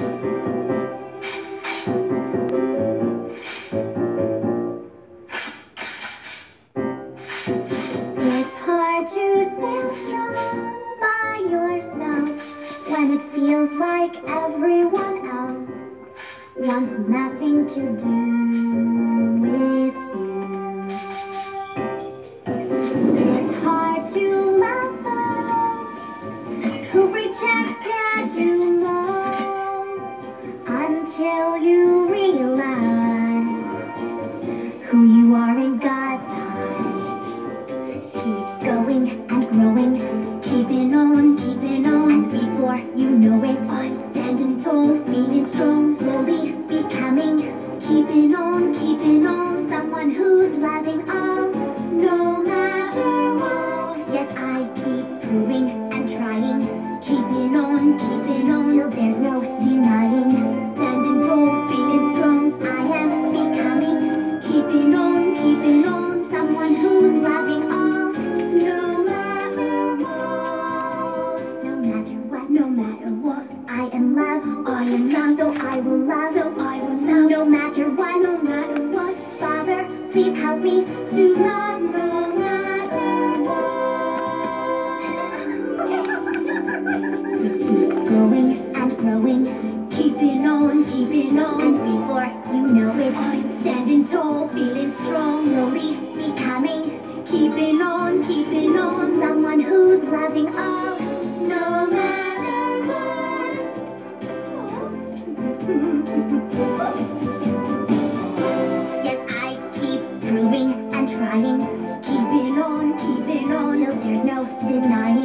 It's hard to stand strong by yourself when it feels like everyone else wants nothing to do with you. It's hard to love those who rejected you who you are in God's eyes. Keep going and growing, keeping on, keeping on. And before you know it, I'm standing tall, feeling strong, slowly becoming. Keeping on, keeping on, someone who's loving all, no matter what. Yes, I keep proving and trying, keeping on, keeping on, till there's no Please help me to love no matter what. keep growing and growing, keeping on, keeping on. And before you know it, I'm standing tall, feeling strong, slowly becoming, keeping on, keeping on. Someone who's loving all, no matter what. There's no denying.